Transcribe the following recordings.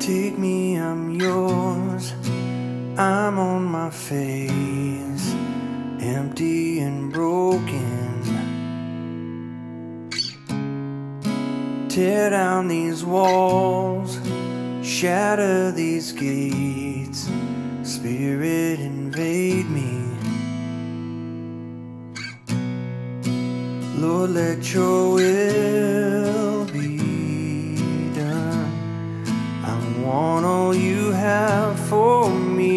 Take me, I'm yours. I'm on my face, empty and broken. Tear down these walls, shatter these gates. Spirit, invade me. Lord, let your will Want all you have for me.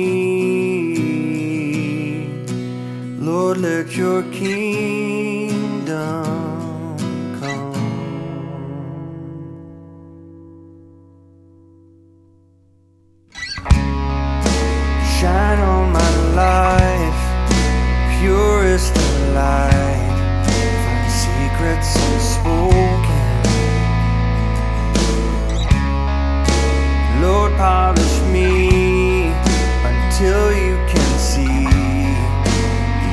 Lord, let your kingdom polish me until you can see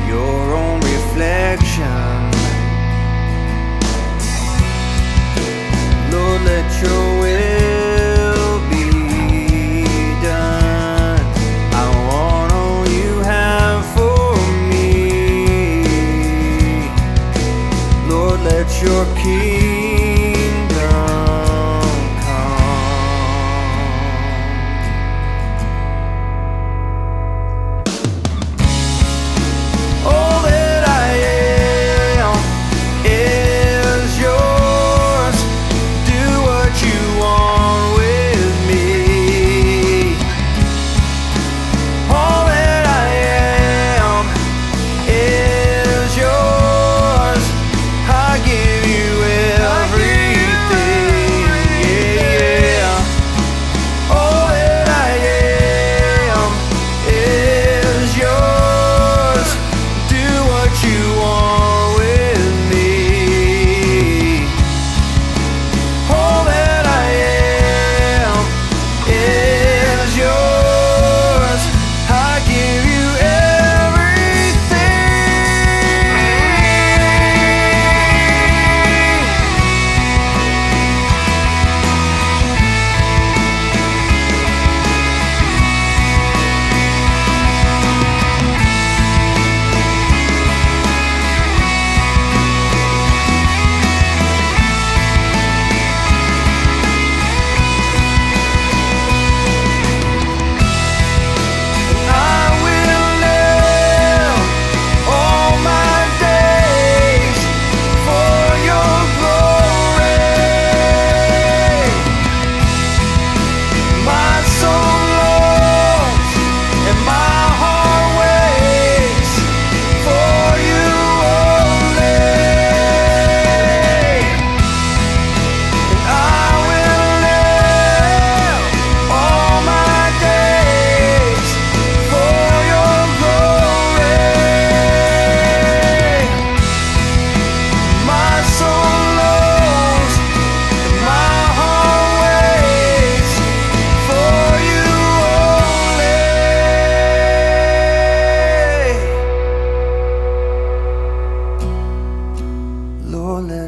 your own reflection. Lord, let your will be done. I want all you have for me. Lord, let your kingdom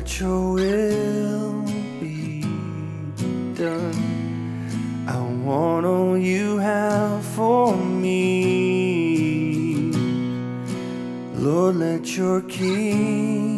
let your will be done. I want all you have for me. Lord, let your kingdom